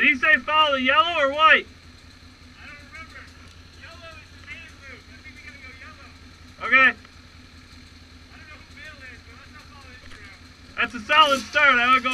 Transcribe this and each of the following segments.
Did he say follow the yellow or white? I don't remember. Yellow is the main. I think we gotta go yellow. Okay. I don't know who Bill is, but let's not follow. That's a solid start. I don't go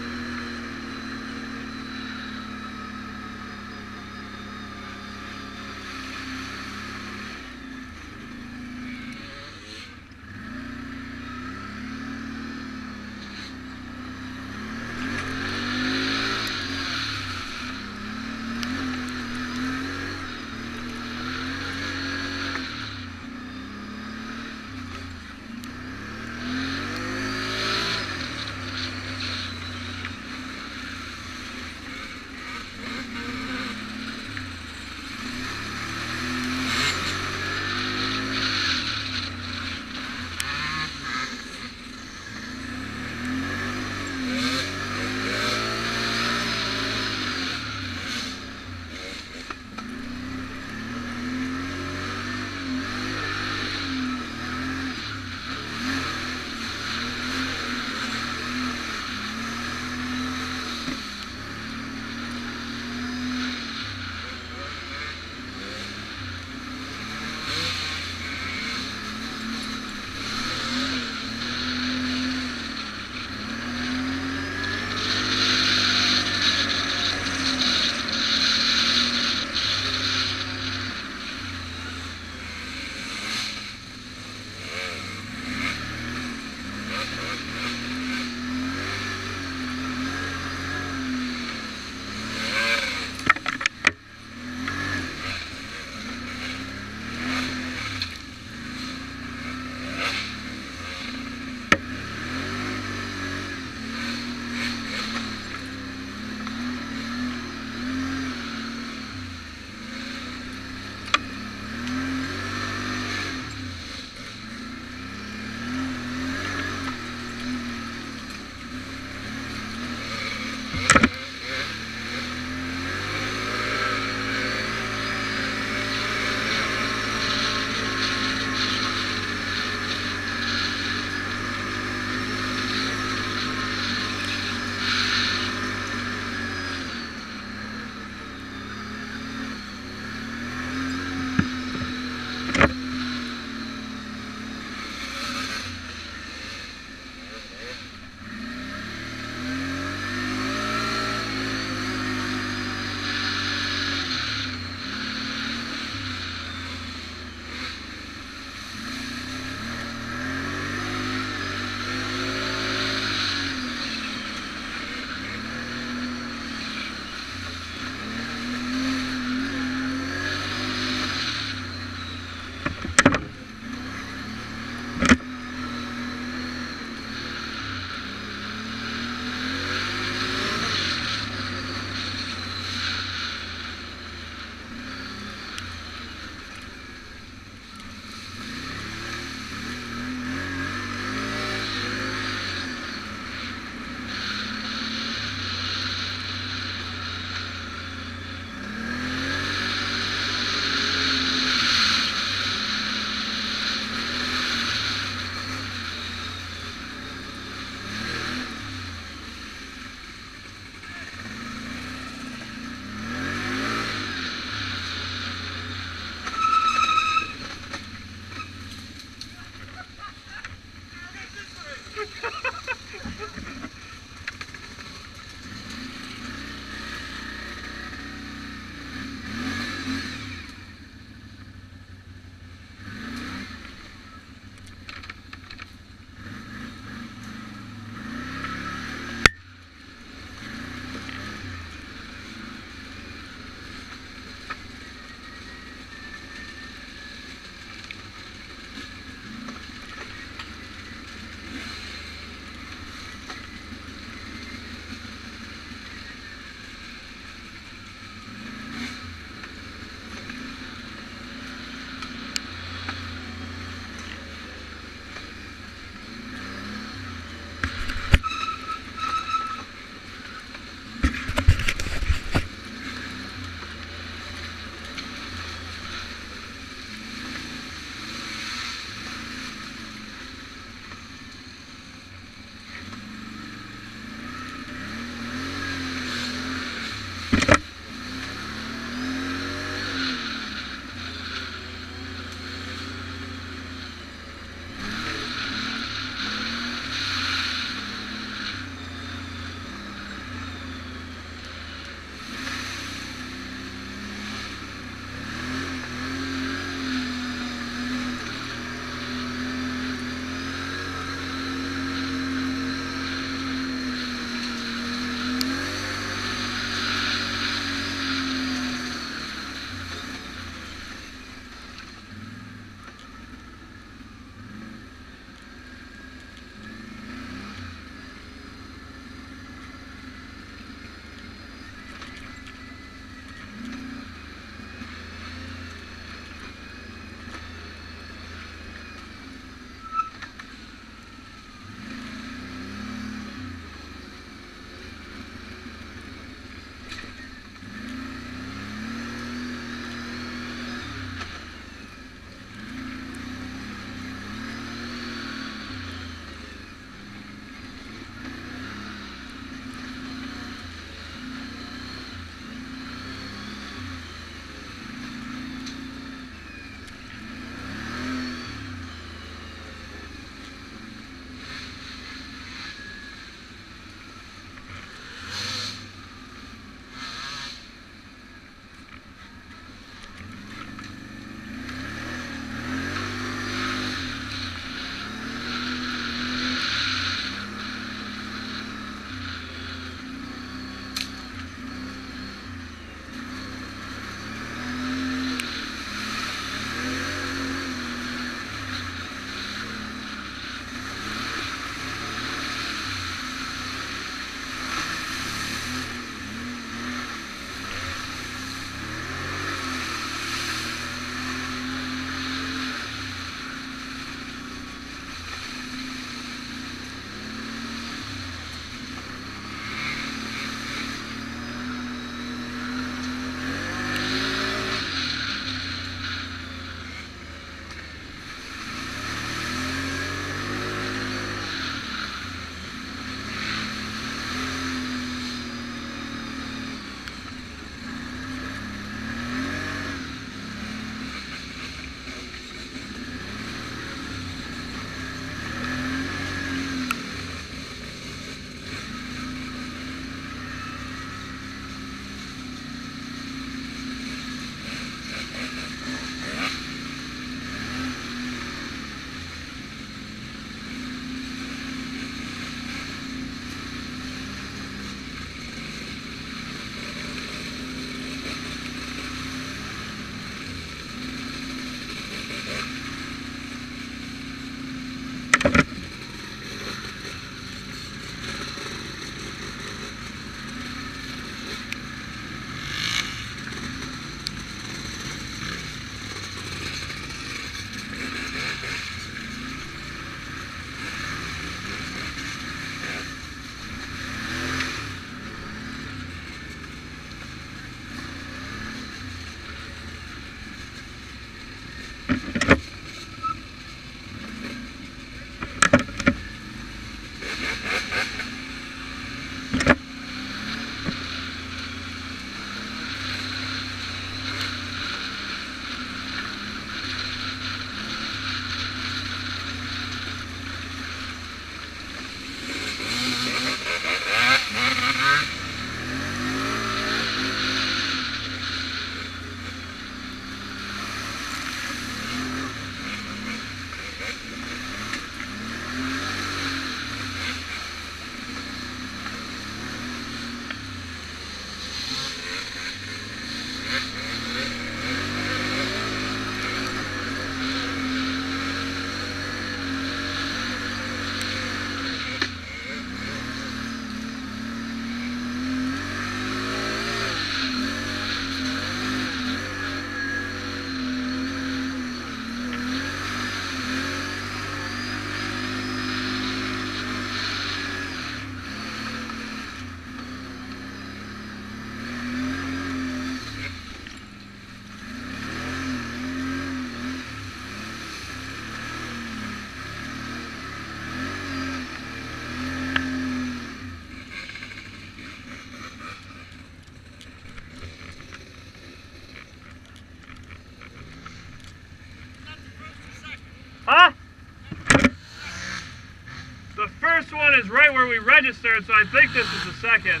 right where we registered, so I think this is the second.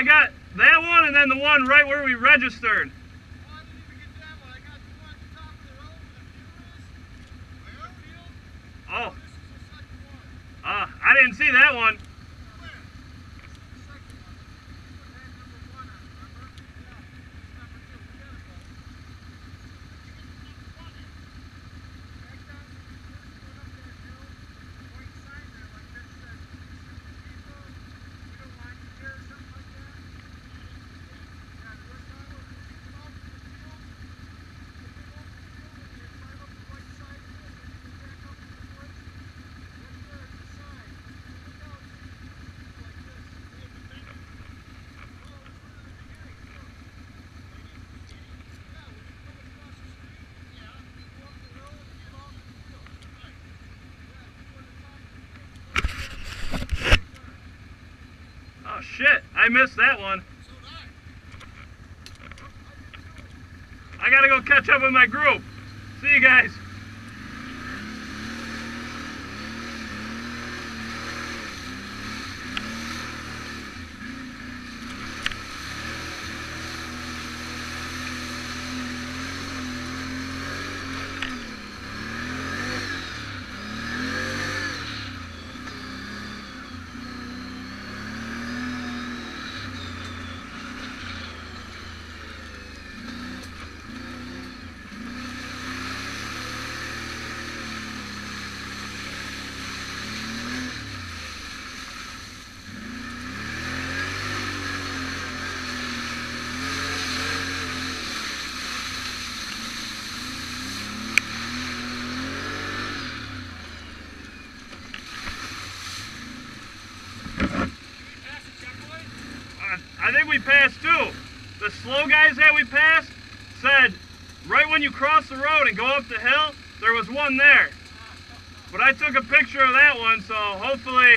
I got that one and then the one right where we registered. Oh, uh, I didn't see that one. Oh shit, I missed that one. I gotta go catch up with my group. See you guys. Uh, I think we passed two. The slow guys that we passed said right when you cross the road and go up the hill, there was one there. But I took a picture of that one, so hopefully,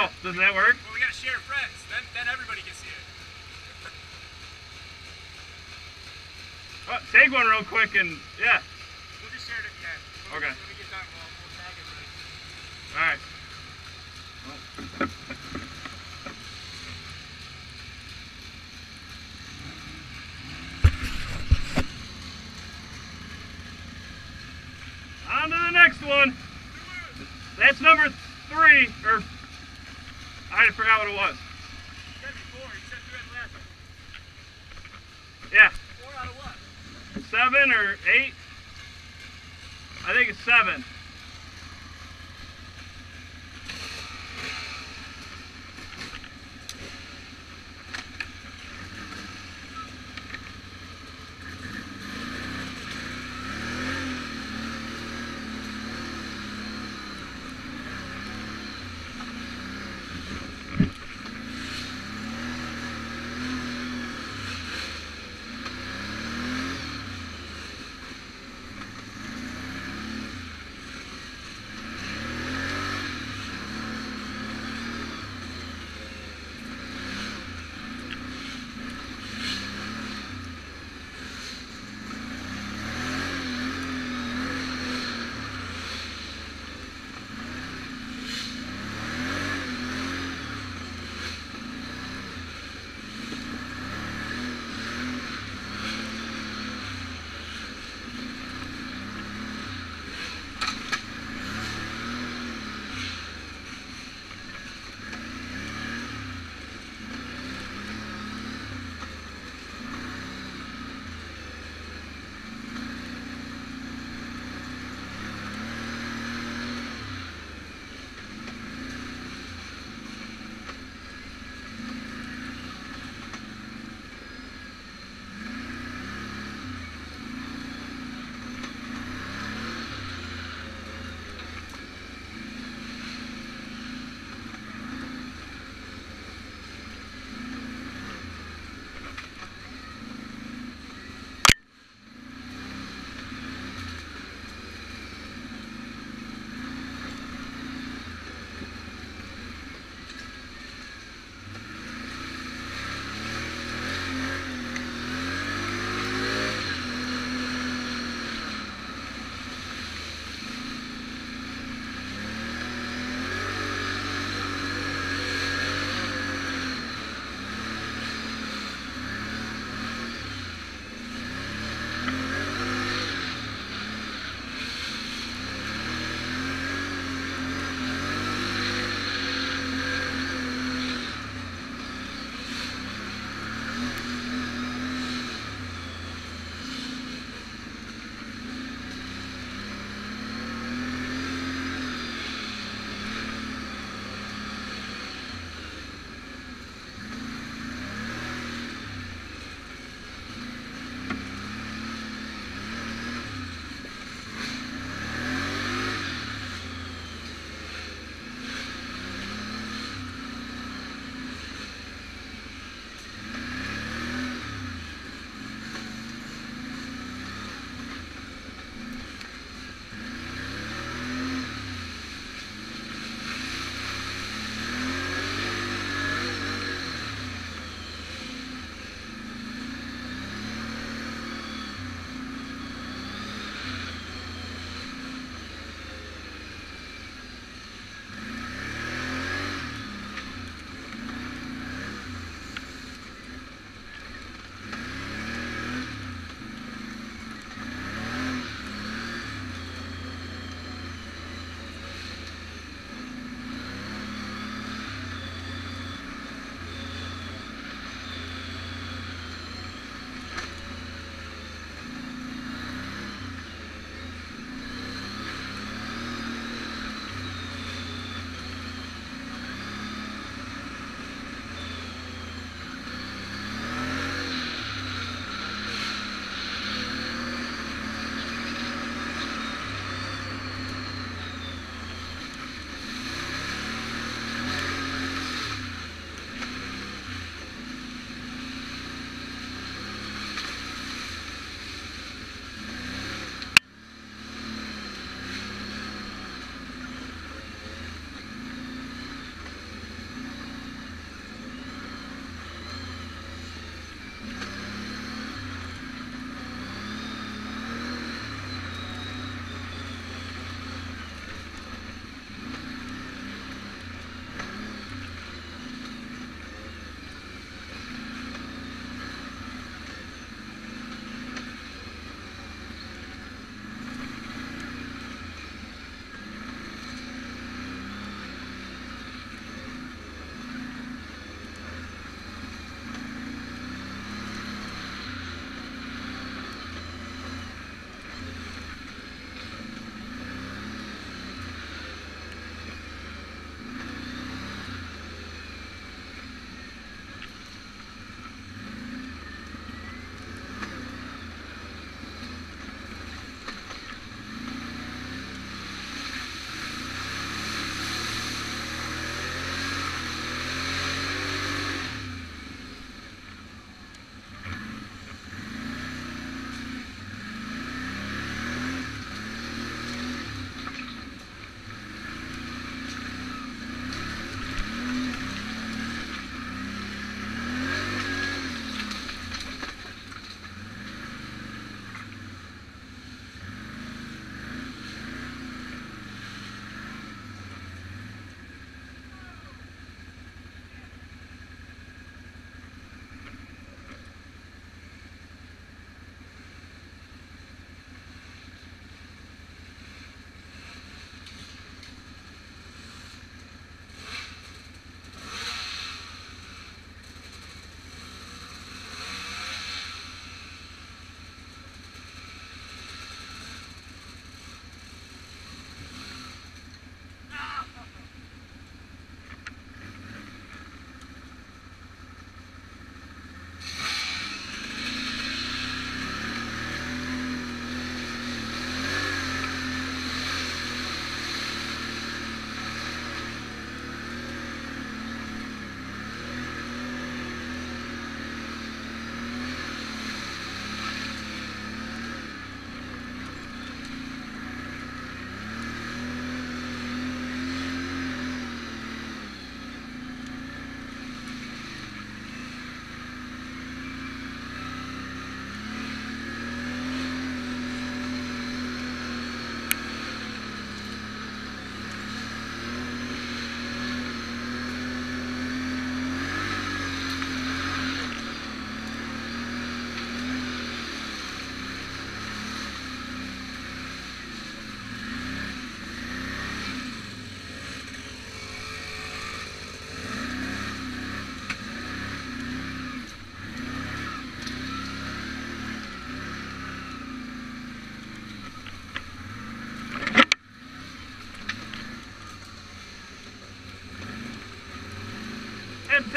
Oh, does that work? Well, we gotta share friends. Then, then everybody can see it. Oh, take one real quick and yeah. We'll just share it at the end. When we- Okay. When we get done, we'll, we'll tag everybody. All right. On to the next one. That's number three, or I forgot what it was. Yeah, Four out of what? seven or eight. I think it's seven.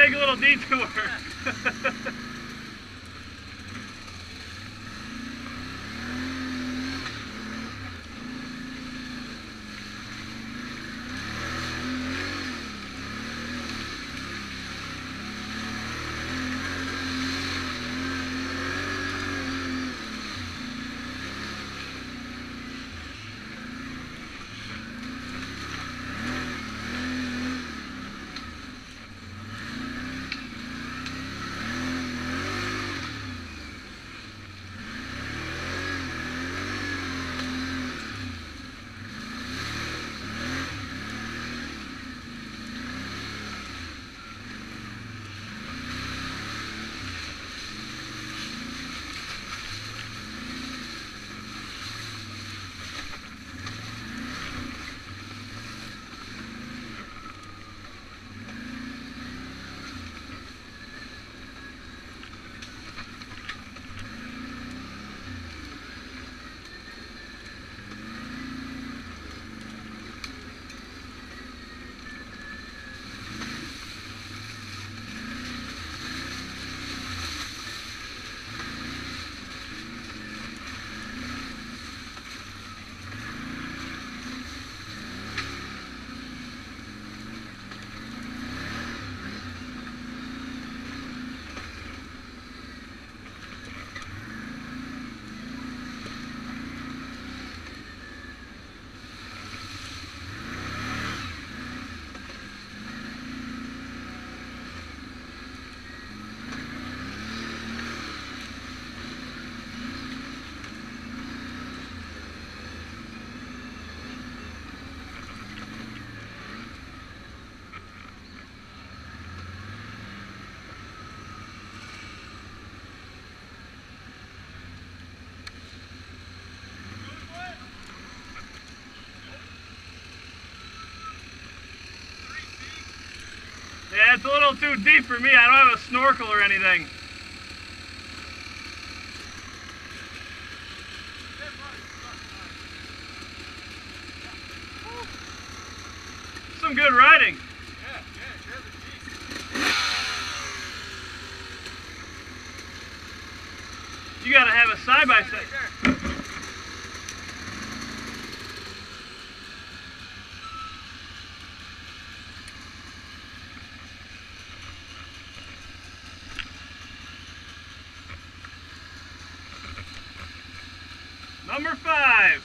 Take a little detour. It's a little too deep for me. I don't have a snorkel or anything. Some good riding. You gotta have a side by side. Number five.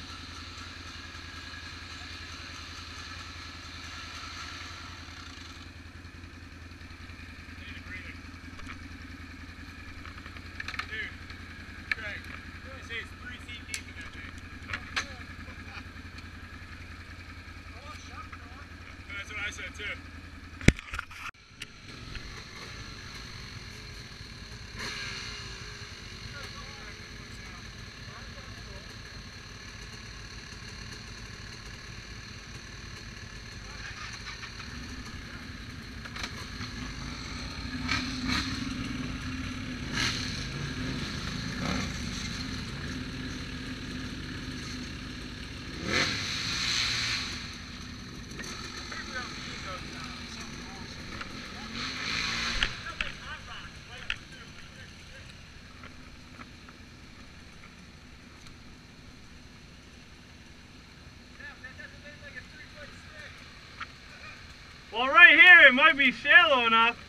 That's what I said too. Well, right here it might be shallow enough.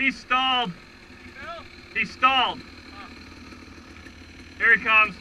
He stalled. He stalled. Here he comes.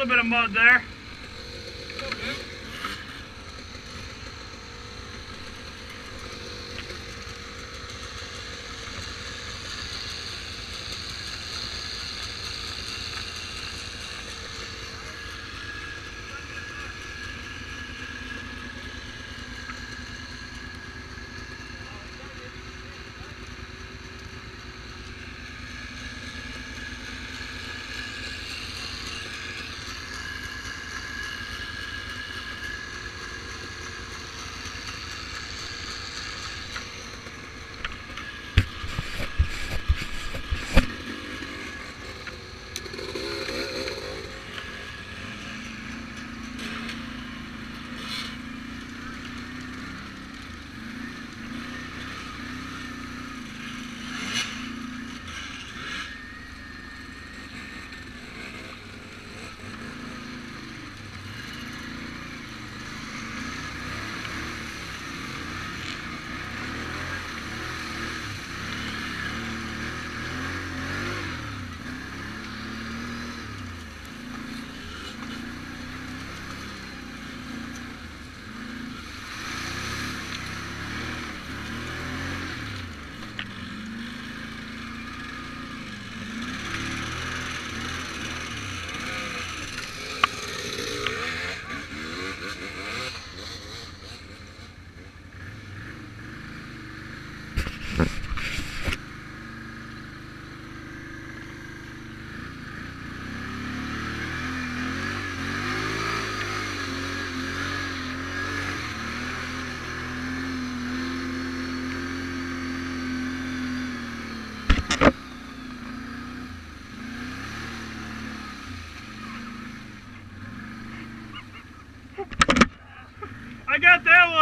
Little bit of mud there. Pegadão,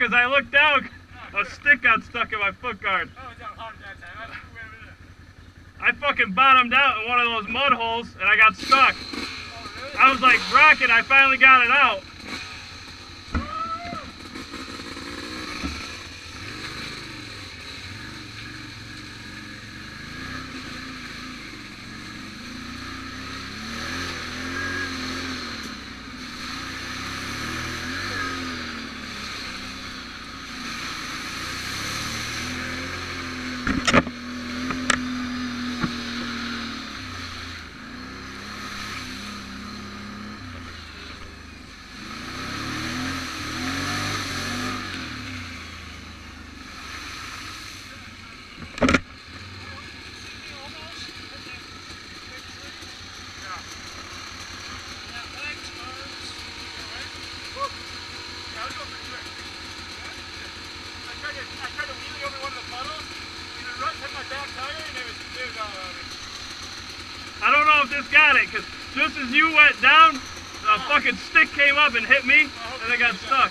because I looked down, a stick got stuck in my foot guard. I fucking bottomed out in one of those mud holes and I got stuck. I was like, rocking. I finally got it out. Yeah, let's go for sure. I tried to, I tried to wheelie over one of the puddles, and the rut hit my back tire, and it was, it was all over. I don't know if this it, because just as you went down, a fucking stick came up and hit me, and I got stuck.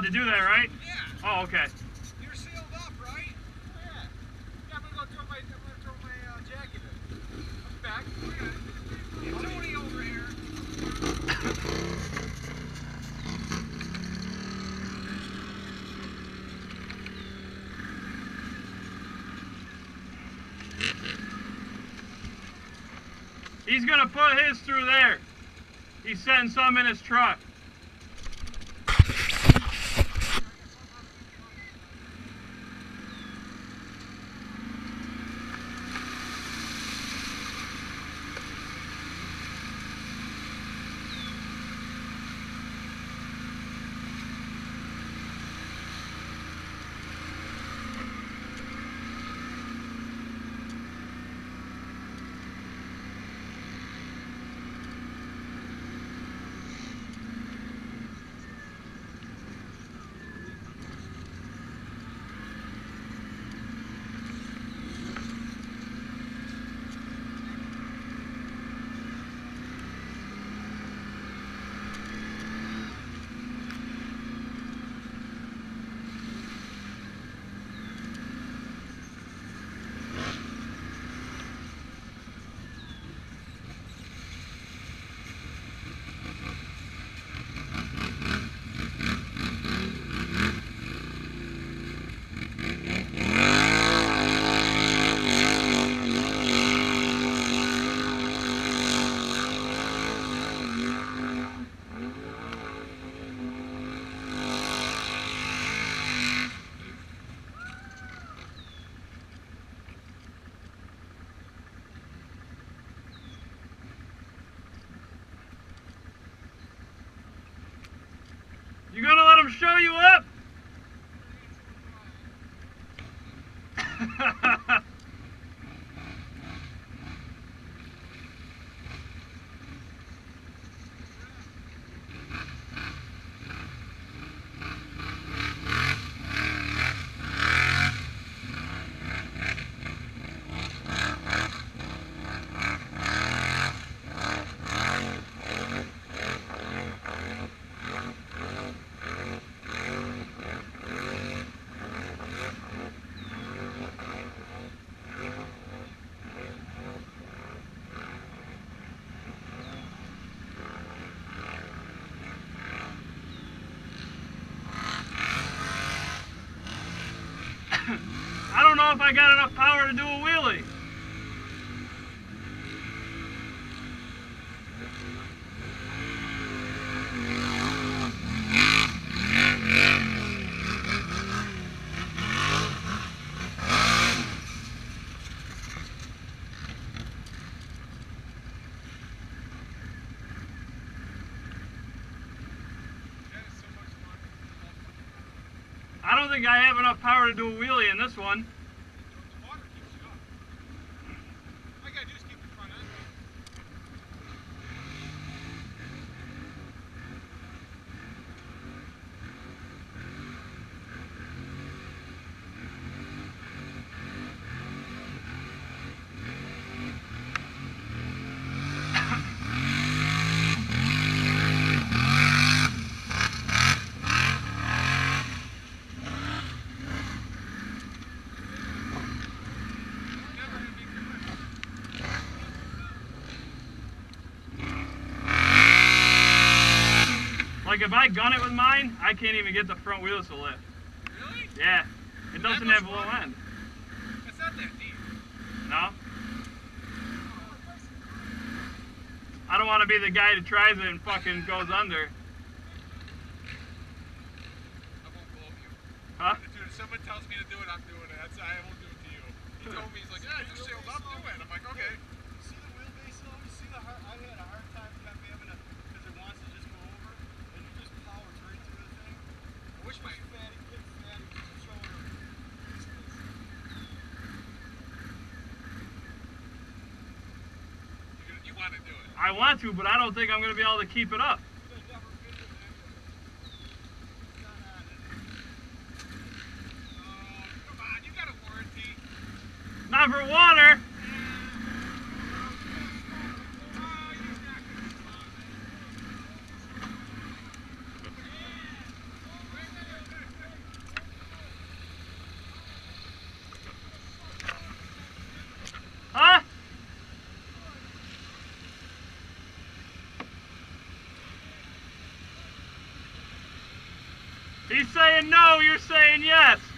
allowed to do that, right? Yeah. Oh, okay. You're sealed up, right? Yeah. Yeah, I'm gonna go throw my, I'm gonna throw my uh, jacket in. Back. We're good. Tony over here. He's gonna put his through there. He's setting some in his truck. I got enough power to do a wheelie. I don't think I have enough power to do a wheelie in this one. The water keeps you up. All you gotta do is keep the front end. Never gonna be good. Like if I gun it with mine, I can't even get the front wheels to lift. Really? Yeah, it doesn't have low water? end. It's not that deep. No. I don't want to be the guy that tries it and fucking goes under. I won't blow you. Huh? Dude, if someone tells me to do it, I'm doing it. That's, I won't do it to you. He told me, he's like, yeah, you're sealed up, do it. I'm like, okay. See the wheelbase though? You see the hard, I had a hard time kind of having to, because it wants to just go over, and it just powers right through the thing. I wish my, Fatty, big fatty, shoulder. you, you want to do it. I want to, but I don't think I'm gonna be able to keep it up. It's never been in there. Not on it. Oh, come on, you got a warranty. Not for water. Oh, you're not gonna respond. He's saying no, you're saying yes.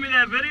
Me that video?